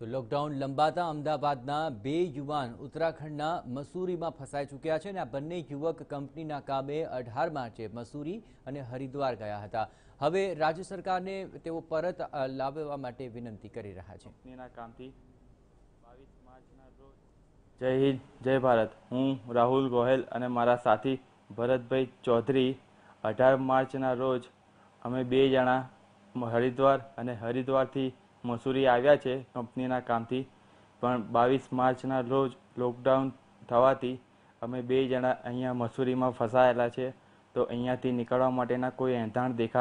તો લોકડાઉન લંબાતા અમદાવાદના બે યુવાન ઉત્તરાખંડના મસૂરીમાં ફસાઈ ચૂક્યા છે અને આ બંને યુવક કંપનીના કામે અઢાર માર્ચે મસૂરી અને હરિદ્વાર ગયા હતા. હવે રાજ્ય સરકારને તેઓ પરત લાવવા માટે વિનંતી કરી રહ્યા છે. કામથી જય હિન્દ, જય ભારત. હું રાહુલ ગોહેલ અને મારા સાથી ભરતભાઈ ચૌધરી અઢાર માર્ચના રોજ અમે બે જણા હરિદ્વાર અને હરિદ્વારથી મસૂરી આવ્યા છે કંપનીના કામથી. પણ બાવીસ માર્ચના રોજ લોકડાઉન થવાથી અમે બે જણા અહીંયા મસૂરીમાં ફસાયેલા છે. તો અહીંયાથી નીકળવા માટેના કોઈ એંધાણ દેખાતા